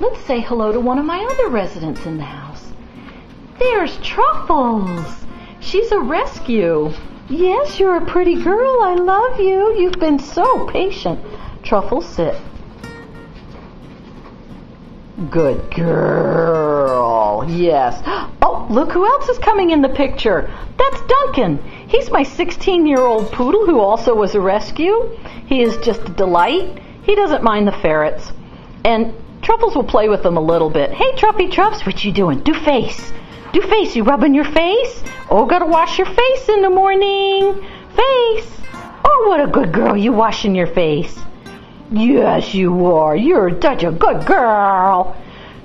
Let's say hello to one of my other residents in the house. There's Truffles. She's a rescue. Yes, you're a pretty girl. I love you. You've been so patient. Truffles, sit. Good girl. Yes. Oh, look who else is coming in the picture. That's Duncan. He's my 16 year old poodle who also was a rescue. He is just a delight. He doesn't mind the ferrets. And Truffles will play with them a little bit. Hey, Truffy Truffs, what you doing? Do face. Do face. You rubbing your face? Oh, gotta wash your face in the morning. Face. Oh, what a good girl. You washing your face. Yes, you are. You're such a good girl.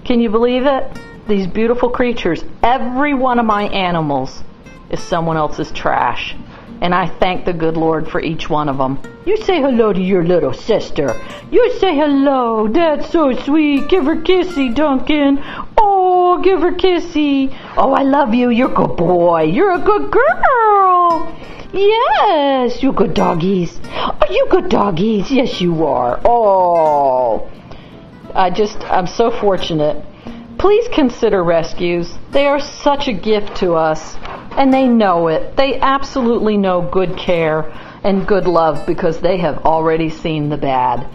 Can you believe it? These beautiful creatures, every one of my animals is someone else's trash. And I thank the good Lord for each one of them. You say hello to your little sister. You say hello. That's so sweet. Give her kissy, Duncan. Oh, give her kissy. Oh, I love you. You're a good boy. You're a good girl. Yes, you good doggies. Are you good doggies? Yes, you are. Oh, I just, I'm so fortunate. Please consider rescues. They are such a gift to us, and they know it. They absolutely know good care and good love because they have already seen the bad.